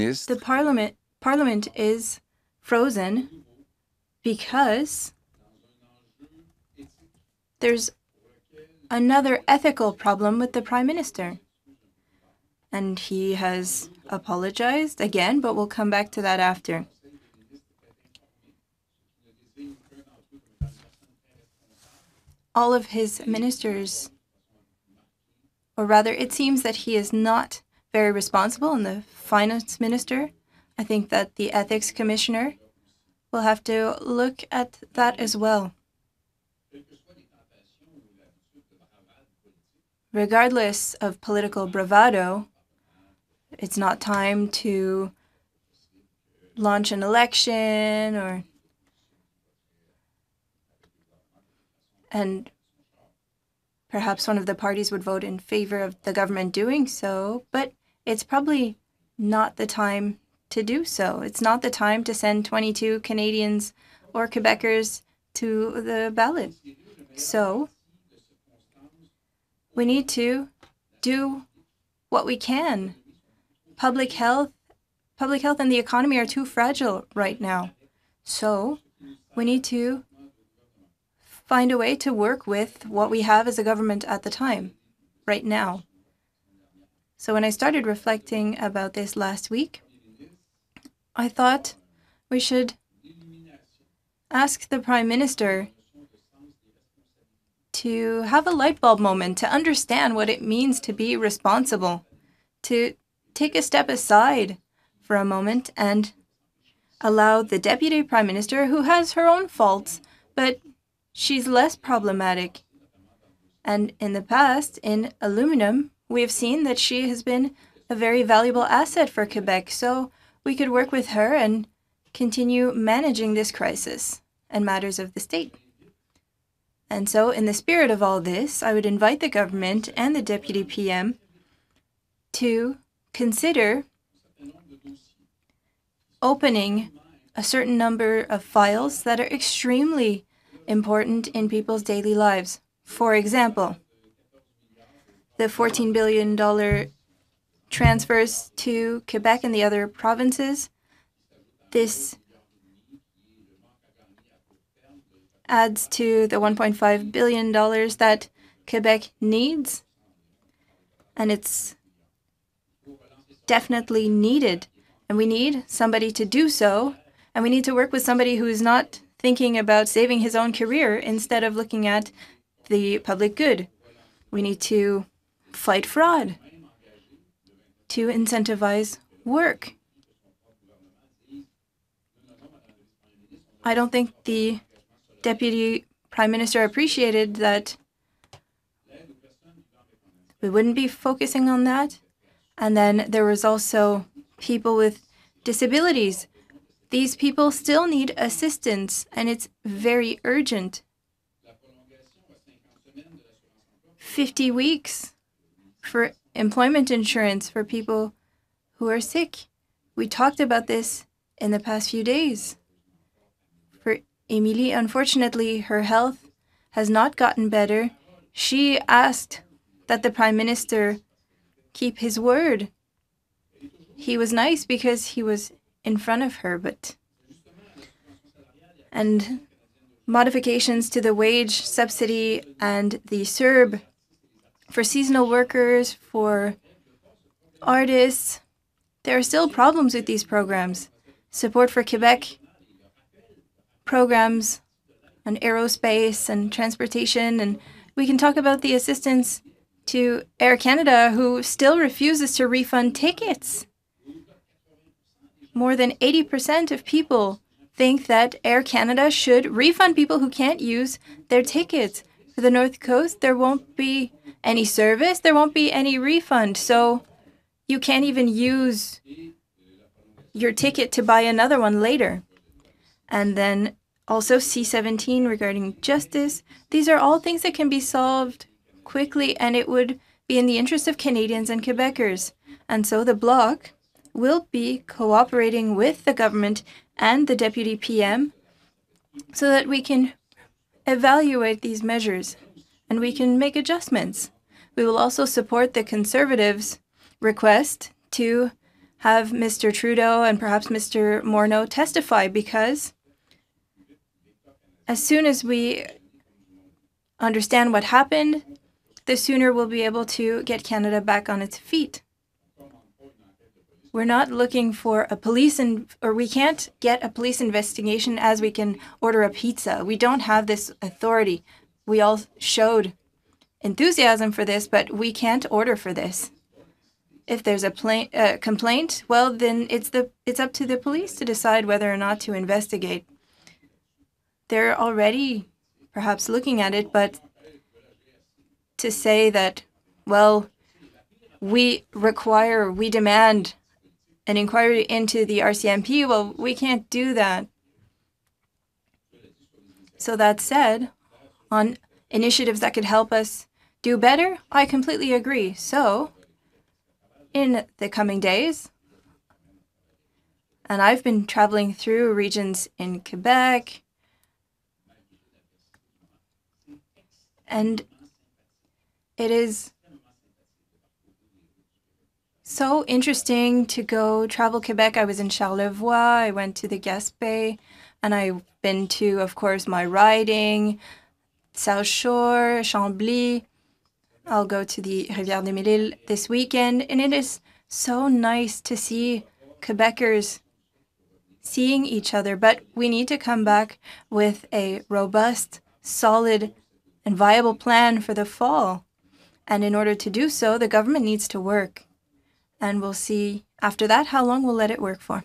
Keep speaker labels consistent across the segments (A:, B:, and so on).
A: The parliament parliament is frozen because there's another ethical problem with the prime minister. And he has apologized again, but we'll come back to that after. All of his ministers, or rather, it seems that he is not very responsible, and the finance minister. I think that the ethics commissioner will have to look at that as well. Regardless of political bravado, it's not time to launch an election or and perhaps one of the parties would vote in favor of the government doing so, but it's probably not the time to do so. It's not the time to send 22 Canadians or Quebecers to the ballot. So we need to do what we can. Public health, public health and the economy are too fragile right now. So we need to find a way to work with what we have as a government at the time, right now. So when I started reflecting about this last week, I thought we should ask the Prime Minister to have a light bulb moment, to understand what it means to be responsible, to take a step aside for a moment and allow the Deputy Prime Minister, who has her own faults, but she's less problematic. And in the past, in aluminum, we have seen that she has been a very valuable asset for Quebec. So we could work with her and continue managing this crisis and matters of the state. And so, in the spirit of all this, I would invite the government and the Deputy PM to consider opening a certain number of files that are extremely important in people's daily lives. For example, the $14 billion transfers to Quebec and the other provinces. This adds to the $1.5 billion that Quebec needs, and it's definitely needed. And we need somebody to do so, and we need to work with somebody who is not thinking about saving his own career instead of looking at the public good. We need to fight fraud, to incentivize work. I don't think the Deputy Prime Minister appreciated that we wouldn't be focusing on that. And then there was also people with disabilities these people still need assistance, and it's very urgent. 50 weeks for employment insurance for people who are sick. We talked about this in the past few days. For Emilie, unfortunately, her health has not gotten better. She asked that the Prime Minister keep his word. He was nice because he was in front of her, but and modifications to the wage subsidy and the CERB for seasonal workers, for artists. There are still problems with these programs. Support for Quebec programs on aerospace and transportation, and we can talk about the assistance to Air Canada, who still refuses to refund tickets. More than 80% of people think that Air Canada should refund people who can't use their tickets. The North Coast, there won't be any service, there won't be any refund. So you can't even use your ticket to buy another one later. And then also C17 regarding justice. These are all things that can be solved quickly, and it would be in the interest of Canadians and Quebecers. And so the Bloc will be cooperating with the government and the Deputy PM so that we can evaluate these measures and we can make adjustments. We will also support the Conservatives' request to have Mr. Trudeau and perhaps Mr. Morneau testify because as soon as we understand what happened, the sooner we'll be able to get Canada back on its feet. We're not looking for a police in, or we can't get a police investigation as we can order a pizza. We don't have this authority. We all showed enthusiasm for this, but we can't order for this. If there's a uh, complaint, well, then it's the it's up to the police to decide whether or not to investigate. They're already perhaps looking at it, but to say that, well, we require, we demand an inquiry into the RCMP, well, we can't do that. So that said, on initiatives that could help us do better, I completely agree. So, in the coming days, and I've been traveling through regions in Quebec, and it is so interesting to go travel Quebec. I was in Charlevoix, I went to the Gaspé, and I've been to, of course, my riding, South Shore, Chambly. I'll go to the Rivière des Mille this weekend, and it is so nice to see Quebecers seeing each other. But we need to come back with a robust, solid, and viable plan for the fall. And in order to do so, the government needs to work and we'll see after that how long we'll let it work for.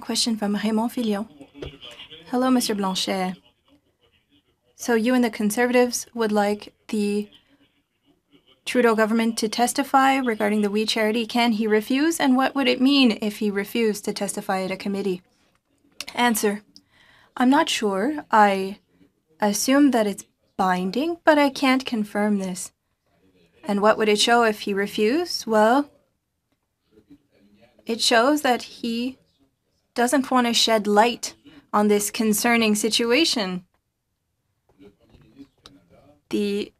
A: Question from Raymond Filion. Hello, Mr. Blanchet. So you and the Conservatives would like the Trudeau government to testify regarding the We Charity. Can he refuse? And what would it mean if he refused to testify at a committee? Answer. I'm not sure. I assume that it's binding, but I can't confirm this. And what would it show if he refused? Well, it shows that he doesn't want to shed light on this concerning situation. The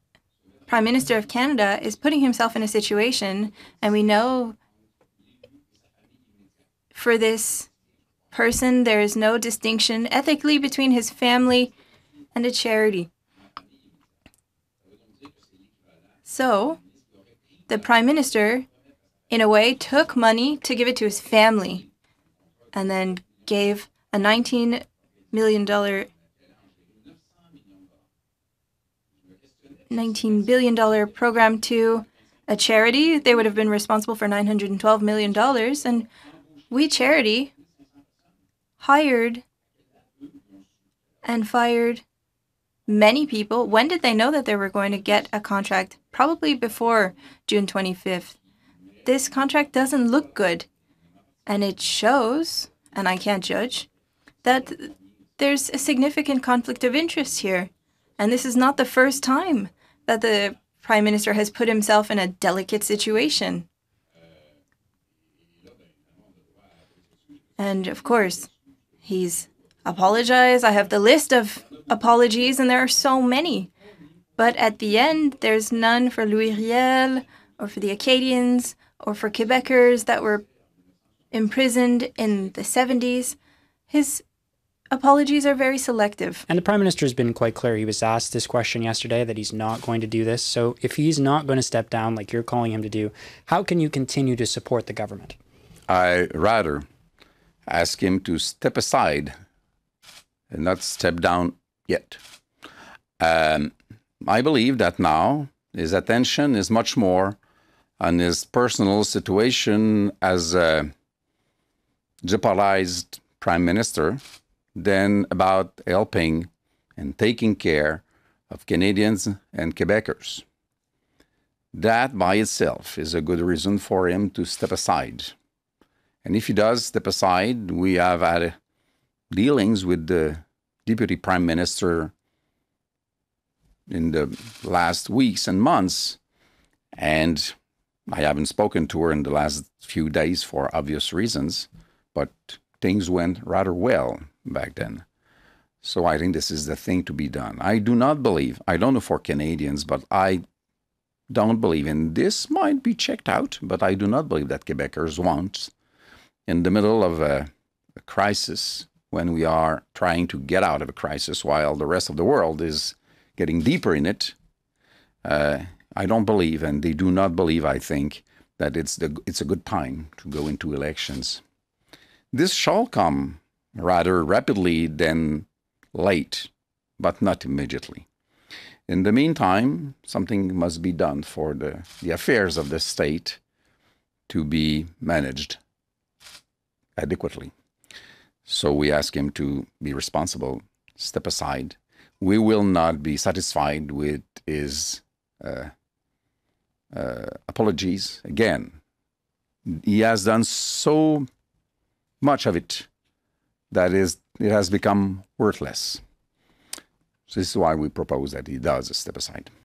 A: Prime Minister of Canada is putting himself in a situation, and we know for this person there is no distinction ethically between his family and a charity. So, the Prime Minister in a way, took money to give it to his family and then gave a $19 million $19 billion program to a charity. They would have been responsible for $912 million. And We Charity hired and fired many people. When did they know that they were going to get a contract? Probably before June 25th this contract doesn't look good. And it shows, and I can't judge, that there's a significant conflict of interest here. And this is not the first time that the prime minister has put himself in a delicate situation. And of course, he's apologized. I have the list of apologies, and there are so many. But at the end, there's none for Louis Riel or for the Acadians or for Quebecers that were imprisoned in the 70s. His apologies are very selective.
B: And the Prime Minister has been quite clear. He was asked this question yesterday that he's not going to do this. So if he's not going to step down like you're calling him to do, how can you continue to support the government?
C: I rather ask him to step aside and not step down yet. Um, I believe that now his attention is much more on his personal situation as a jeopardized prime minister than about helping and taking care of Canadians and Quebecers. That by itself is a good reason for him to step aside. And if he does step aside, we have had dealings with the deputy prime minister in the last weeks and months, and I haven't spoken to her in the last few days for obvious reasons, but things went rather well back then. So I think this is the thing to be done. I do not believe, I don't know for Canadians, but I don't believe, and this might be checked out, but I do not believe that Quebecers want in the middle of a, a crisis when we are trying to get out of a crisis while the rest of the world is getting deeper in it. Uh, I don't believe, and they do not believe, I think, that it's, the, it's a good time to go into elections. This shall come rather rapidly than late, but not immediately. In the meantime, something must be done for the, the affairs of the state to be managed adequately. So we ask him to be responsible, step aside. We will not be satisfied with his uh, uh, apologies. Again, he has done so much of it that is it has become worthless. So this is why we propose that he does a step aside.